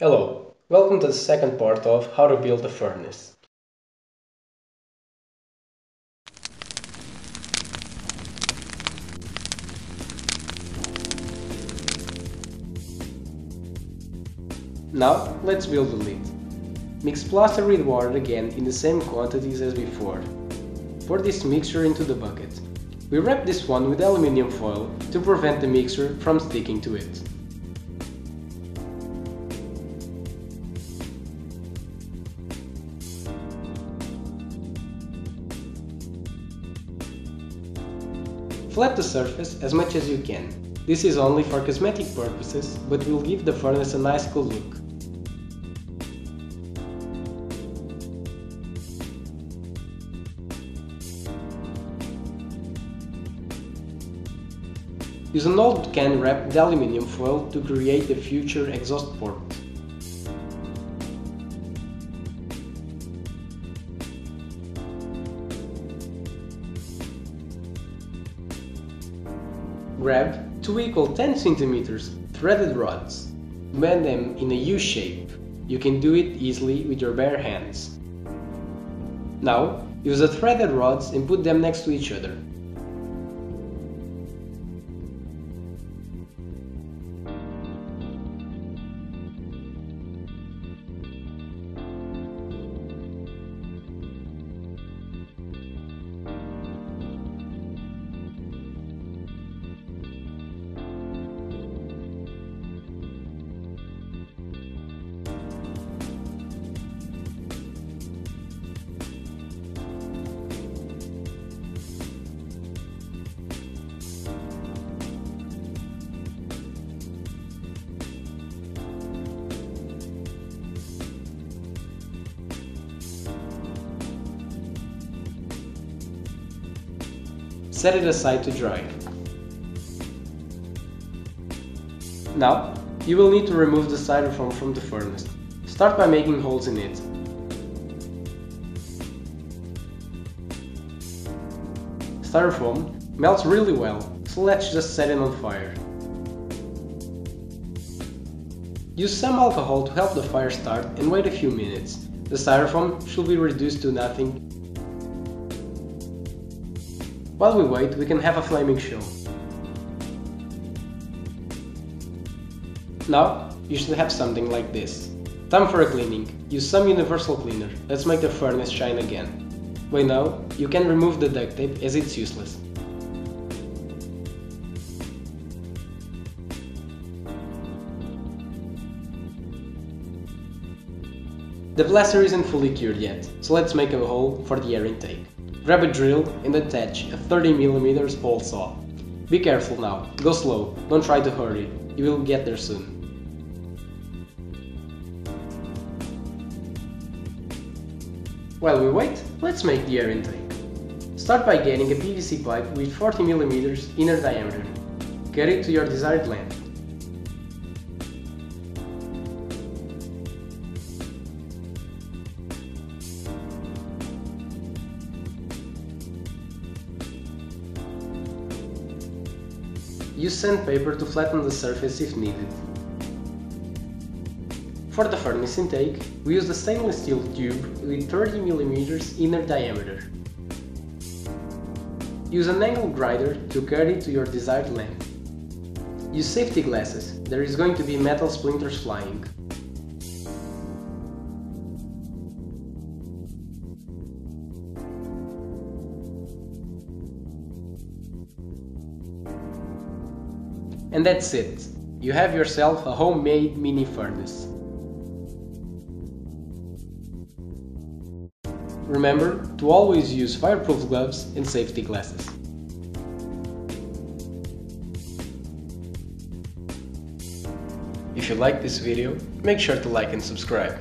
Hello, welcome to the second part of how to build a furnace. Now let's build the lid. Mix plaster with water again in the same quantities as before. Pour this mixture into the bucket. We wrap this one with aluminium foil to prevent the mixture from sticking to it. Flat the surface as much as you can. This is only for cosmetic purposes, but will give the furnace a nice cool look. Use an old can wrapped aluminium foil to create the future exhaust port. Grab two equal 10 cm threaded rods. Bend them in a U shape. You can do it easily with your bare hands. Now, use the threaded rods and put them next to each other. Set it aside to dry. Now, you will need to remove the styrofoam from the furnace. Start by making holes in it. Styrofoam melts really well, so let's just set it on fire. Use some alcohol to help the fire start and wait a few minutes. The styrofoam should be reduced to nothing while we wait, we can have a flaming show. Now, you should have something like this. Time for a cleaning. Use some universal cleaner. Let's make the furnace shine again. By now, you can remove the duct tape as it's useless. The plaster isn't fully cured yet, so let's make a hole for the air intake. Grab a drill and attach a 30mm hole saw. Be careful now, go slow, don't try to hurry, you will get there soon. While we wait, let's make the air intake. Start by getting a PVC pipe with 40mm inner diameter. Cut it to your desired length. Use sandpaper to flatten the surface if needed. For the furnace intake, we use a stainless steel tube with 30mm inner diameter. Use an angle grinder to cut it to your desired length. Use safety glasses, there is going to be metal splinters flying. And that's it. You have yourself a homemade mini furnace. Remember to always use fireproof gloves and safety glasses. If you like this video, make sure to like and subscribe.